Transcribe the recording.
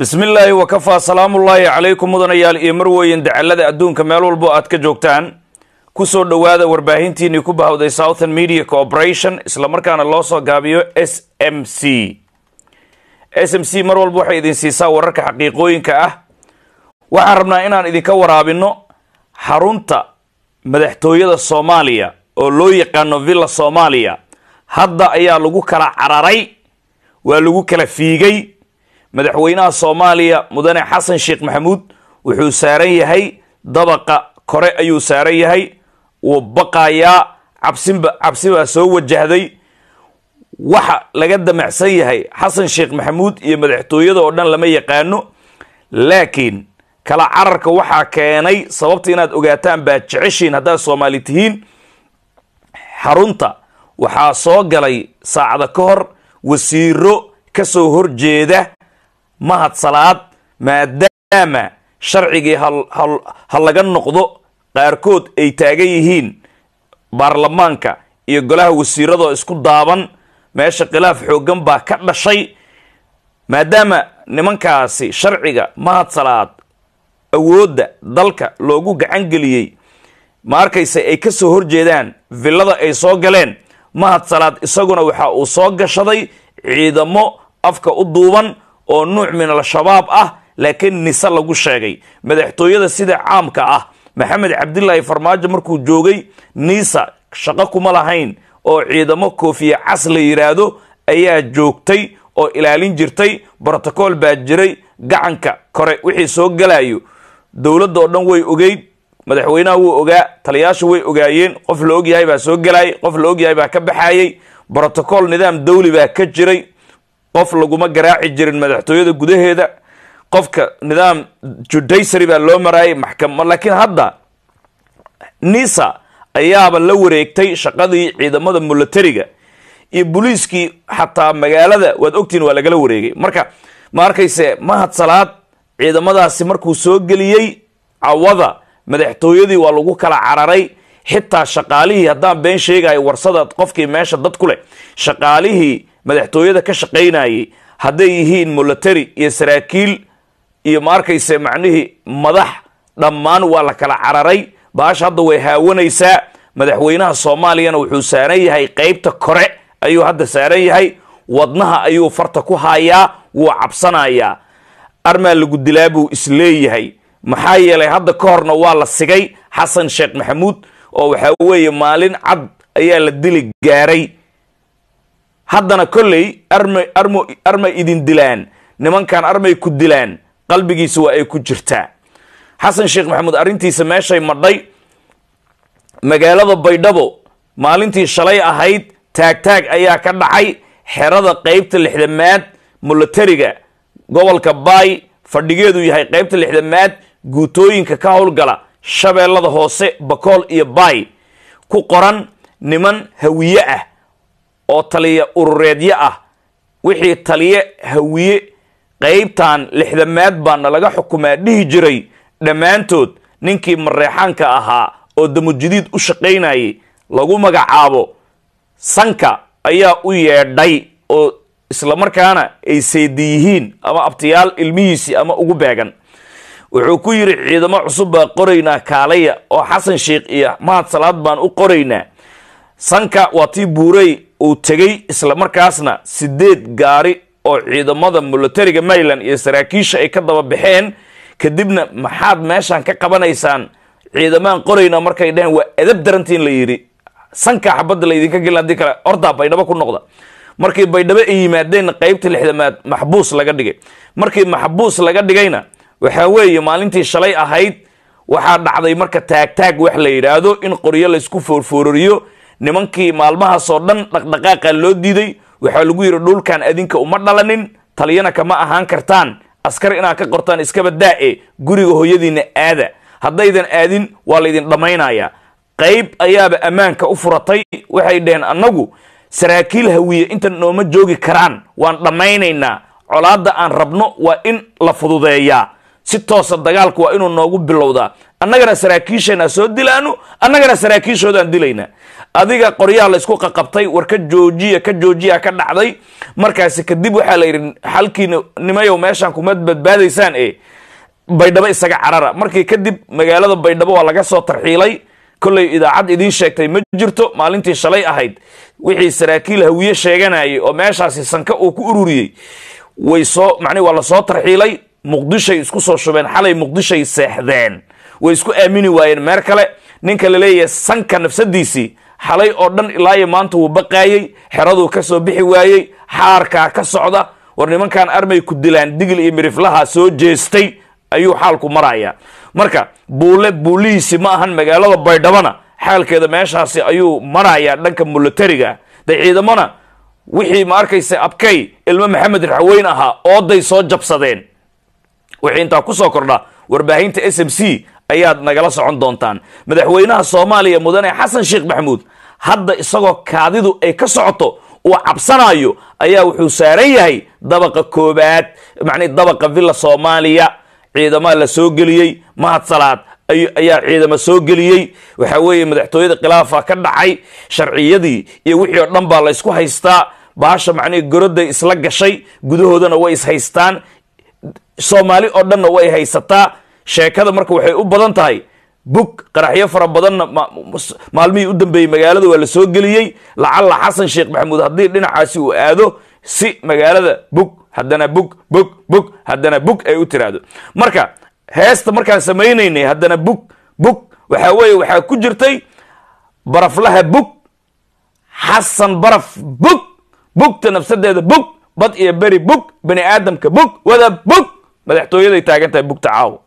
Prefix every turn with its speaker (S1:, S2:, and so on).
S1: bismi illaahi wakafaa salaamullaahi calaykum mudanayaal iyo marweyn dacalada adduunka meel walbo aad ka joogtaan. Kusoo dhowaada warbaahintiinii ku bahawday southern media corporation islamarkaana loo soo gaabiyo s m c. S m c mar walba waxay idin siisaa wararka xaqiiqooyinka ah. Waxaan rabnaa inaan idinka waraabino xarunta madaxtooyada soomaaliya oo loo yaqaano villa soomaaliya. Hadda ayaa lagu kala cararay waa lagu kala fiigay madaxweynaha soomaaliya mudane xasan sheekh maxamuud wuxuu saaran yahay dabaqa kore ayuu saaran yahay wuu baqayaa cabsinba cabsi baa soo wajahday. Waxa laga damacsan yahay xasan sheekh maxamuud iyo madaxtooyada oo dhan lama yaqaano laakiin kala cararka waxaa keenay sababta inaad ogaataan baad jeceshiin haddaad soomaali tihiin. Xarunta waxaa soo galay saacada ka hor wasiiro ka soo horjeeda mahad salaad maadaama sharcigii ha laga noqdo qaarkood ay taagan yihiin baarlamaanka iyo golaha wasiiradoo isku daaban meesha khilaaf xooggan baa ka dhashay. Maadaama nimankaasi sharciga mahad salaad awoodda dalka loogu gacan geliyey ma arkayse ay ka soo horjeedaan villada ay soo galeen. Mahad salaad isaguna waxa uu soo gashaday ciidamo afka u duuban oo nuuc min al-shabaab ah laakiin nise lagu sheegay. Madaxtooyada sida caamka ah maxamed cabdilaahi farmaajo markuu joogay niisa shaqo kuma lahayn oo ciidamo koofiye cas la yidhaahdo ayaa joogtay oo ilaalin jirtay brotocool baa jiray gacanka kore wixii soo galayo dowladda oo dhan way ogeyd madaxweynaha wuu ogaa taliyaashu way ogaayeen qof la ogyahay baa soo galayay qof la ogyahay baa ka baxayay brotocool nidaam dawli baa ka jiray qof laguma garaaci jirin madaxtooyada gudaheeda. Qofka nidaam judiciary baa loo maraayay maxkama laakiin hadda nisa ayaaba la wareegtay shaqadii ciidamada militariga iyo booliiskii xataa magaalada waad ogtihiin waa lagala wareegay. Marka ma arkayse mahad salaad ciidamadaasi markuu soo geliyey cawada madaxtooyadii waa lagu kala cararay. Xitaa shaqaalihii haddaan been sheegayo warsada qofkii meesha dad ku leh shaqaalihii madaxtooyada ka shaqaynayay hadday yihiin military iyo saraakiil iyo ma arkayse macnihii madax dhammaan waa la kala cararay. Baasha hadda way haawanaysaa. Madaxweynaha soomaaliyana wuxuu saaran yahay qeybta kore ayuu hadda saaran yahay. Wadnaha ayuu farta ku hayaa wuu cabsanayaa. Armaa lagu dilaa buu is leeyahay maxaa yeelay hadda ka horna waa la sigay xasan sheekh maxamuud oo waxaa weeye maalin cad ayaa la dili gaaray haddana kolley armay idin dilaan. Nimankan armay ku dilaan. Qalbigiisa waa ay ku jirtaa xasan sheekh maxamuud arrintiisa meeshay madhay. Magaalada baydhabo maalintii shalay ahayd taagtaag ayaa ka dhacay. Xerada qeybta lixdamaad militariga gobolka baay fadhigeedu yahay qeybta lixdamaad guutooyinka ka howlgala shabeellada hoose bakool iyo baay. Ku qoran niman hawiye ah oo taliya urureedyo ah. Wixii taliye hawiye qeybtan lixdamaad baana laga xukumaa dhihi jiray dhammaantood ninkii mareexaanka ahaa oo damujidiid u shaqaynayay lagu magacaabo. Sanka ayaa u yeedhay oo islamarkaana ay seedi yihiin ama abtiyaal ilmihiisii ama ugu beegan. Wuxuu ku yidhi ciidamo cusub baa qoraynaa kaalaya oo xasan sheekh iyo mahad salaad baan u qoraynaa. Sanka waa tii buurey uu tegey islamarkaasna sideed gaari oo ciidamada militariga maryland iyo saraakiisha ay ka daba baxeen kadibna maxaad meeshan ka qabanaysaan? Ciidamaan qoraynaa markay dheheen waa edab darantiin la yidhi. Sanka xabadda laydinka gelin haddii kale ordaa baydhabo ku noqda. Markii baydhabo ay yimaadeenna qeybta lixdamaad maxbuus laga dhigay. Markii maxbuus laga dhigayna waxaa weeye maalintii shalay ahayd waxaa dhacday marka taagtaag wax la yidhaahdo in qoryo laysku foorfoororiyo nimankii maalmahaasoo dhan dhaqdhaqaaqa loo diiday waxaa lagu yidhi dhulkan adinka uma dhalanin taliyana kama ahaan kartaan. Askar inaad ka qortaan iskaba daa-e guriga hooyadiina aada. Haddaydan aadin waa laydin dhammaynayaa qayb ayaaba ammaanka u furatay waxay dhaheen annagu saraakiil hawiye inta nooma joogi karaan waan dhammaynaynaa colaadda aan rabno waa in la fududeeyaa. Si toosa dagaalku waa inuu noogu bilowdaa annagana saraakiisheenaa soo dilaano annagana saraakiishoodaan dilaynaa adiga qoryaha la isku qaqabtay war ka joojiya ka joojiya ka dhacday markaasi kadib waxaa la yidhi xalkiina nimayow meeshaan kuma badbaadaysaan e baydhabo isaga carara. Markii kadib magaalada baydhabo waa laga soo tarxiilay. Kollay idaacad idiin sheegtay ma jirto maalintii shalay ahayd. Wixii saraakiil hawiye sheeganayay oo meeshaasi sanka uu ku ururiyey way soo macnihi waa la soo tarxiilay. Muqdishay isku soo shubeen xalay muqdishay seexdeen way isku aamini waayeen. Meer kale ninka la leeyahay sanka nafsadiisii xalay oo dhan ilaayo maanta wuu baqaayey xeraduu ka soo bixi waayey xaarkaa ka socda war nimankan armay ku dilaan digil iyo miriflaha soo jeestay ayuu xaalku maraya marka buule buulihiisi ma ahan magaalada baydhabona xaalkeeda meeshaasi ayuu marayaa dhanka mulatariga de ciidamona wixii ma arkaysa abkay ilmo maxamed raxweyn ahaa ooday soo jabsadeen. Wixii intaa ku soo kordha warbaahinta s m c ayaad nagala socon doontaan. Madaxweynaha soomaaliya mudane xasan sheekh maxamuud hadda isagoo kaadidu ay ka socoto uu cabsanayo ayaa wuxuu saaran yahay dabaqa koobaad macnii dabaqa villa soomaaliya. Ciidamaa la soo geliyey mahad salaad ayaa ciidamo soo geliyey. Waxa weeye madaxtooyada khilaafa ka dhacay sharciyadii iyo wixii oo dhan baa la ysku haystaa. Baasha macnihi goroday isla gashay gudahoodana way is haystaan. Soomaali oo dhanna way haysataa sheekada marka waxay u badan tahay. Bug qaraxyo fara badanna maalmihii u dambeeyey magaalada waa la soo geliyey. Lacalla xasan sheekh maxamuud haddii dhinacaasi uu aado si magaalada bug haddana bug bug bug haddana bug ay u tiraahdo marka heesta markaan samaynaynay haddana bug bug waxaa weeye waxaa ku jirtay baraflaha bug xasan baraf bug bugta nafsadeeda bug bad iyo beri bug bani aadamka bug wada bug madaxtooyaday taagan tahay bugta caaw